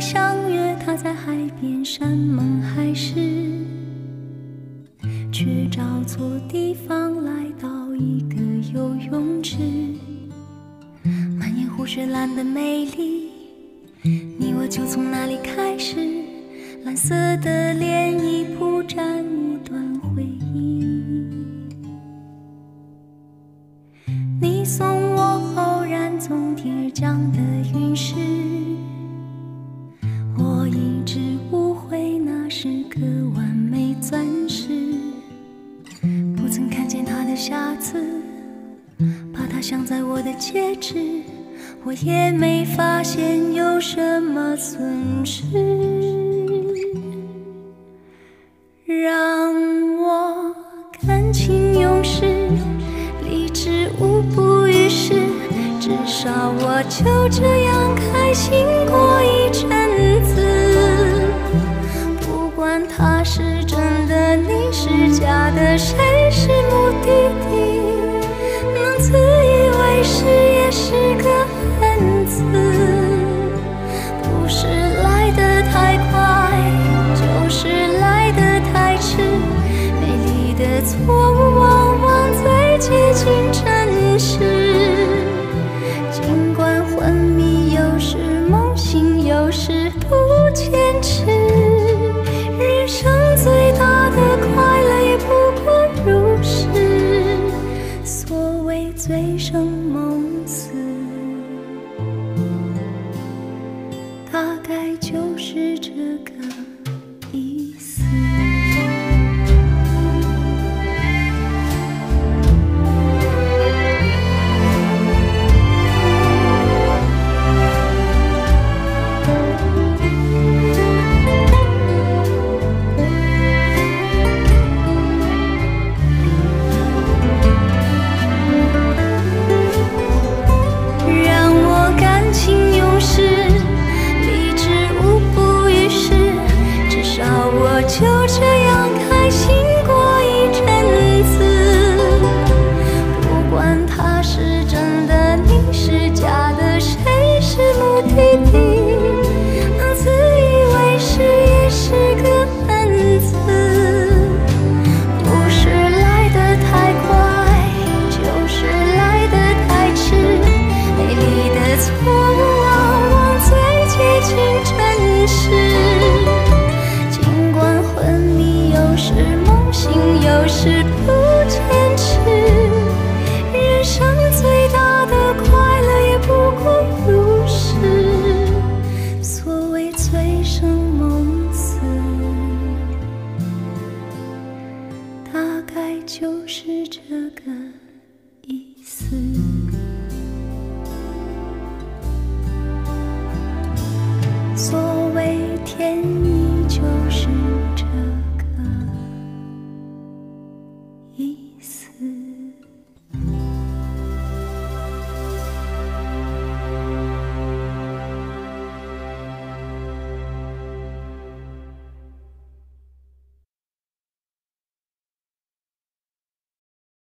相约，他在海边，山盟海誓，却找错地方，来到一个游泳池，满眼湖水蓝的美丽，你我就从那里开始，蓝色的涟漪铺展一段回忆。下次，把它镶在我的戒指，我也没发现有什么损失。让我感情用事，理智无补于事，至少我就这样开心过一阵子。不管他是真的，你是假的，谁是目的地，能自以为是也是个汉子。不是来得太快，就是来得太迟。美丽的错误往往最接近真实。尽管昏迷，有时梦醒，有时不该就是这个。这个意思。所谓天意，就是